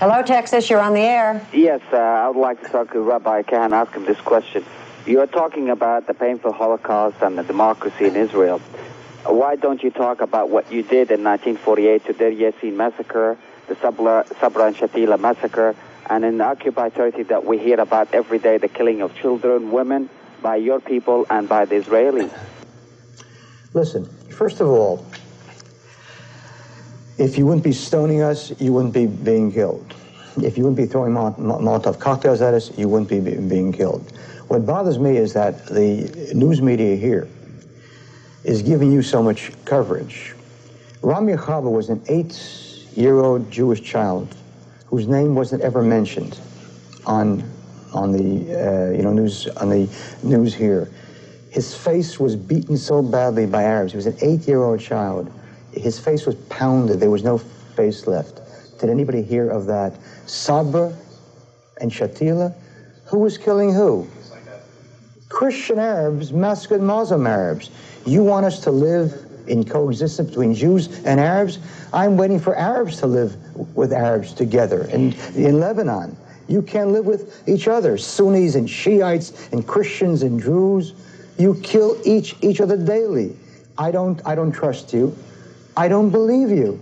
Hello, Texas. You're on the air. Yes, uh, I would like to talk to Rabbi Kahane, ask him this question. You are talking about the painful Holocaust and the democracy in Israel. Why don't you talk about what you did in 1948 to Deir Yassin massacre, the Sabra, Sabra and Shatila massacre, and in Occupy 30 that we hear about every day, the killing of children, women, by your people and by the Israelis? Listen, first of all, if you wouldn't be stoning us, you wouldn't be being killed. If you wouldn't be throwing Mol- Mol- Molotov cocktails at us, you wouldn't be be- being killed. What bothers me is that the news media here is giving you so much coverage. Rami Chaba was an eight-year-old Jewish child whose name wasn't ever mentioned on on the uh, you know news on the news here. His face was beaten so badly by Arabs. He was an eight-year-old child. His face was pounded. There was no face left. Did anybody hear of that? Sabra and Shatila? Who was killing who? Christian Arabs massacred Muslim Arabs. You want us to live in coexistence between Jews and Arabs? I'm waiting for Arabs to live with Arabs together in, in Lebanon. You can't live with each other, Sunnis and Shiites and Christians and Druze. You kill each each other daily. I don't I don't trust you. I don't believe you.